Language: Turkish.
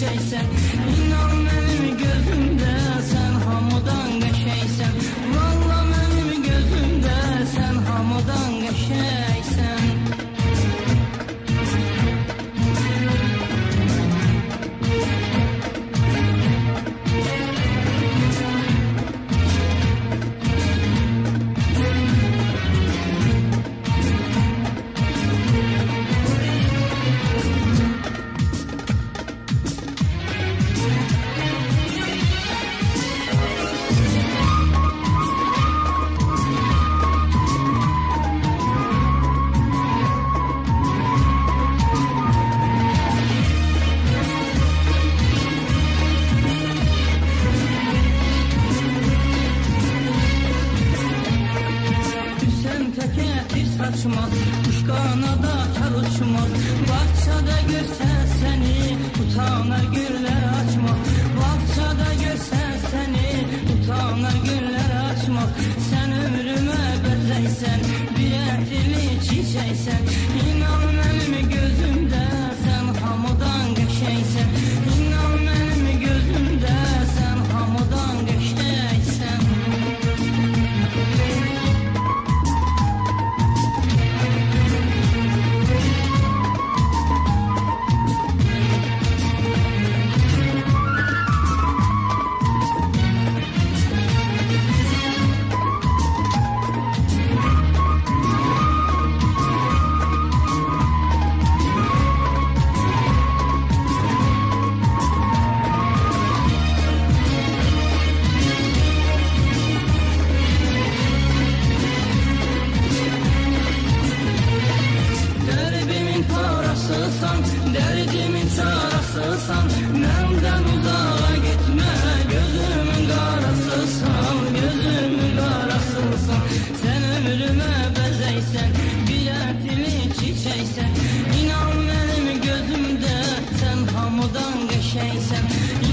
çiçeksen Bahçada görse seni Utanar güller açmaz Bahçada görse seni Utanar güller açmaz Sen ömrüme bezeysen Bir ehdili çiçeksen parasısan, derdimin çarasısan Menden uzağa gitme, gözümün karasısan Gözümün karasısan, sen ömrüme bezeysen Bir ertili çiçeksen İnan benim gözümde, sen hamıdan qəşəksən